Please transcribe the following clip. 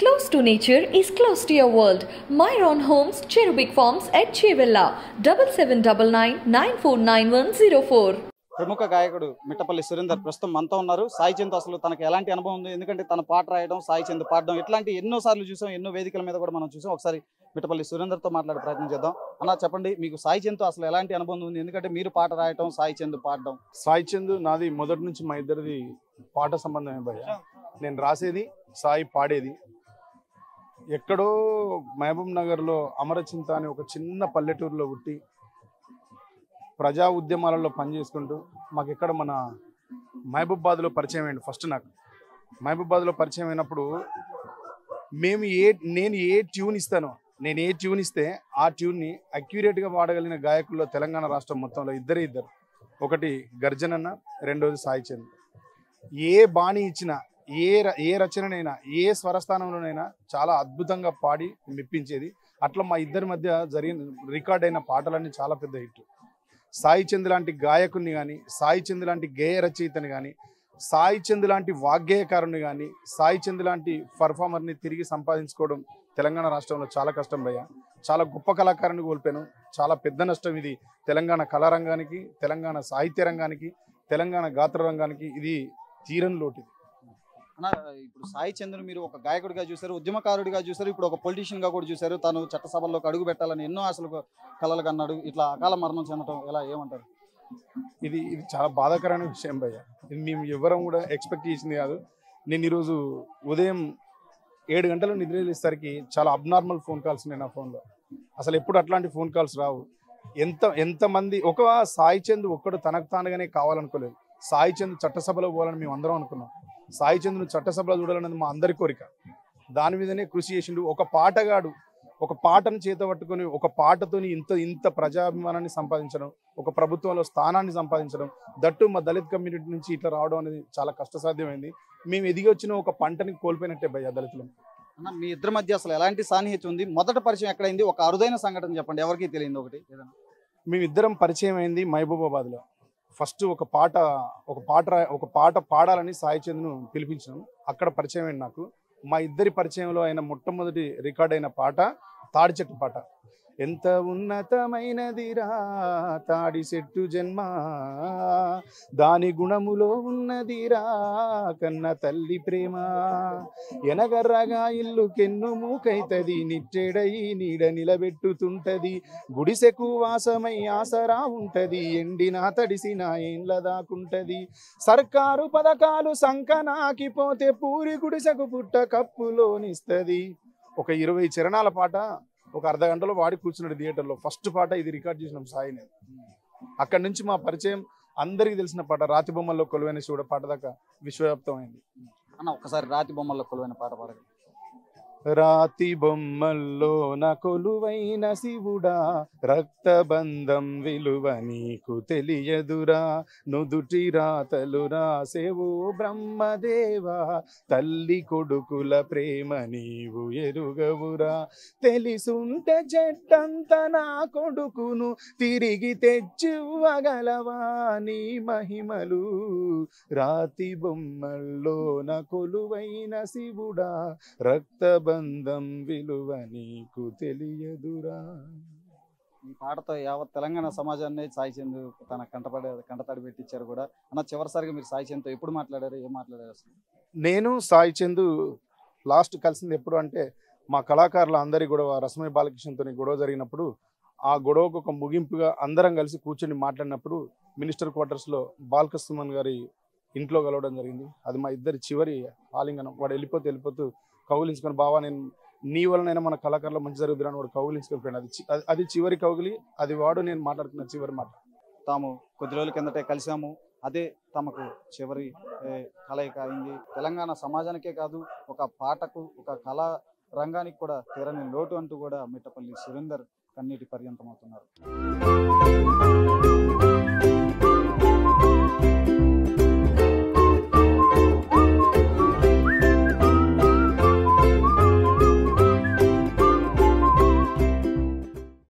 Close to nature is close to your world. Myron Homes, Cherubic Farms at Chevilla, 7799 ప్రముఖ గాయకుడు మిట్టపల్లి సురేందర్ ప్రస్తుతం మనతో ఉన్నారు. సాయి చంద్ అసలు తనకు ఎలాంటి అనుభవం ఉంది? ఎందుకంటే తన పాట రాయడం సాయి చంద్ పాడడం ఇట్లాంటి ఎన్నో సార్లు చూసాం. ఎన్నో వేదికల మీద కూడా మనం చూసాం. ఒకసారి మిట్టపల్లి సురేందర్తో మాట్లాడే ప్రయత్నం చేద్దాం. అన్న చెప్పండి మీకు సాయి చంద్తో అసలు ఎలాంటి అనుభవం ఉంది? ఎందుకంటే మీరు పాట రాయడం సాయి చంద్ పాడడం. సాయి చంద్ నాది మొదటి నుంచి మా ఇద్దరిది పాట సంబంధమే భయ్య. నేను రాసేది సాయి పాడేది. ఎక్కడో మహబూబ్ నగర్లో అమరచింత అనే ఒక చిన్న పల్లెటూరులో పుట్టి ప్రజా ఉద్యమాలలో పనిచేసుకుంటూ మాకు ఇక్కడ మన మహబూబాద్లో పరిచయం అయింది ఫస్ట్ నాకు. మహబూబాద్లో పరిచయం అయినప్పుడు మేము ఏ నేను ఏ ట్యూన్ ఇస్తానో నేను ఏ ట్యూన్ ఇస్తే ఆ ట్యూన్ని అక్యురేట్గా పాడగలిగిన గాయకుల్లో తెలంగాణ రాష్ట్రం మొత్తంలో ఇద్దరే ఇద్దరు. ఒకటి గర్జనన్న రెండోది సాయి చంద్. ఏ బాణి ఇచ్చినా ఏ ర- ఏ రచననైనా ఏ స్వరస్థానంలోనైనా చాలా అద్భుతంగా పాడి మెప్పించేది. అట్లా మా ఇద్దరి మధ్య జరిగిన రికార్డ్ అయిన పాటలన్నీ చాలా పెద్ద హిట్. సాయి చంద్ లాంటి గాయకుడిని కానీ సాయి చంద్ లాంటి గేయ రచయితని కానీ సాయి చంద్ లాంటి వాగ్గేయకారుని కానీ సాయి చంద్ లాంటి పర్ఫార్మర్ని తిరిగి సంపాదించుకోవడం తెలంగాణ రాష్ట్రంలో చాలా కష్టం భయ్య. చాలా గొప్ప కళాకారుని కోల్పోయాను. చాలా పెద్ద నష్టం ఇది తెలంగాణ కళారంగానికి తెలంగాణ సాహిత్య రంగానికి తెలంగాణ గాత్ర రంగానికి. ఇది తీరని లోటిది అన్న ఇప్పుడు సాయి చంద్ర మీరు ఒక గాయకుడిగా చూశారు ఉద్యమకారుడిగా చూశారు ఇప్పుడు ఒక పొలిటీషియన్గా కూడా చూశారు. తను చట్టసభల్లోకి అడుగు పెట్టాలని ఎన్నో ఆశలు కలలు కన్నాడు. ఇట్లా అకాల మరణం చెందడం ఇలా ఏమంటారు? ఇది ఇది చాలా బాధాకరమైన విషయం భయ్య. ఇది మేము ఎవరం కూడా ఎక్స్పెక్ట్ చేసింది కాదు. నేను ఈరోజు ఉదయం ఏడు గంటలు నిద్రలేసరికి చాలా అబ్నార్మల్ ఫోన్ కాల్స్ ఉన్నాయి నా ఫోన్లో అసలు ఎప్పుడు అట్లాంటి ఫోన్ కాల్స్ రావు. ఎంత ఎంతమంది ఒక సాయి చంద్ ఒక్కడు తనకు తానుగానే కావాలనుకోలేదు. సాయి చంద్ చట్టసభలో పోవాలని మేము అందరం అనుకున్నాం. సాయి చంద్ను చట్టసభలో చూడాలన్నది మా అందరి కోరిక. దాని మీదనే కృషి చేసిండు. ఒక పాటగాడు ఒక పాటను చేత పట్టుకొని ఒక పాటతోని ఇంత ఇంత ప్రజాభిమానాన్ని సంపాదించడం ఒక ప్రభుత్వంలో స్థానాన్ని సంపాదించడం దట్టు మా దళిత్ కమ్యూనిటీ నుంచి ఇట్లా రావడం అనేది చాలా కష్టసాధ్యమైంది. మేము ఎదిగి వచ్చిన ఒక పంటని కోల్పోయినట్టే భయ్య దళితులం. అన్న మీ ఇద్దరి మధ్య అసలు ఎలాంటి సాన్నిహిత్యం ఉంది? మొదట పరిచయం ఎక్కడైంది? ఒక అరుదైన సంఘటన చెప్పండి. ఎవరికి తెలియదు ఒకటి మేమిద్దరం పరిచయం అయింది మహబూబాబాద్లో. ఫస్ట్ ఒక పాట ఒక పాట ఒక పాట పాడాలని సాయి చంద్ను పిలిపించాను. అక్కడ పరిచయం అయింది నాకు. మా ఇద్దరి పరిచయంలో అయిన మొట్టమొదటి రికార్డ్ అయిన పాట తాడి చెట్టు పాట. ఎంత ఉన్నతమైనదిరా తాడి చెట్టు జన్మ. దాని గుణములో ఉన్నదిరా కన్న తల్లి ప్రేమ. ఎనగర్రగా ఇల్లు కెన్ను మూకైతది నిట్టెడై నీడ నిలబెట్టుతుంటది. గుడిసెకు వాసమై ఆసరా ఉంటది ఎండిన తడిసిన ఏండ్ల దాకుంటది. సర్కారు పథకాలు సంకనాకిపోతే పూరి గుడిసెకు పుట్ట కప్పులోనిస్తది. ఒక ఇరవై చరణాల పాట. ఒక అర్ధ గంటలో వాడి కూర్చున్నాడు థియేటర్లో. ఫస్ట్ పాట ఇది రికార్డ్ చేసినాం సాయి నేను. అక్కడి నుంచి మా పరిచయం అందరికీ తెలిసిన పాట రాతి బొమ్మల్లో కొలువైన శివుడు పాట దాకా విశ్వవ్యాప్తం అయింది అన్న ఒకసారి రాతి బొమ్మల్లో కొలువైన పాట పాడగలరు రాతి బొమ్మల్లో నకొలువైన కొలువైన శివుడా రక్తబంధం విలువ నీకు తెలియదురా. నుదుటి రాతలు రాసేవో బ్రహ్మదేవా తల్లి కొడుకుల ప్రేమ నీవు ఎరుగవురా. తెలిసుంటే చెట్టంత నా కొడుకును తిరిగి తెచ్చివ్వగలవా నీ మహిమలు? రాతి బొమ్మల్లో నకొలువైన కొలువైన శివుడా రక్తబంధం విలువ నీకు తెలియదురా. ఈ పాటతో యావత్ తెలంగాణ సమాజాన్ని సాయి చంద్ తన కంటపడే కంటతడి పెట్టించారు కూడా. అన్న చివరిసారిగా మీరు సాయి చంద్తో ఎప్పుడు మాట్లాడారు ఏం మాట్లాడారు అసలు? నేను సాయి చందు లాస్ట్ కలిసింది ఎప్పుడు అంటే మా కళాకారుల అందరి గొడవ రసమయ బాలకృష్ణతో గొడవ జరిగినప్పుడు ఆ గొడవకు ఒక ముగింపుగా అందరం కలిసి కూర్చొని మాట్లాడినప్పుడు మినిస్టర్ క్వార్టర్స్లో బాలకృష్ణమన్ గారి ఇంట్లో కలవడం జరిగింది. అది మా ఇద్దరి చివరి ఆలింగనం. వాడు వెళ్ళిపోతే వెళ్ళిపోతూ కౌగిలించుకొని బావా నేను నీ వలనైనా మన కళాకారులు మంచి జరుగుతుంది అని వాడు కౌగిలించుకొని పోయాడు అది అది- చివరి కౌగిలి అది వాడు నేను మాట్లాడుతున్న చివరి మాట. తాము కొద్ది రోజుల కిందటే కలిసాము. అదే తమకు చివరి కలయిక అయింది. తెలంగాణ సమాజానికే కాదు ఒక పాటకు ఒక కళా రంగానికి కూడా తీరని లోటు అంటూ కూడా మిట్టపల్లి సురేందర్ కన్నీటి పర్యంతమవుతున్నారు.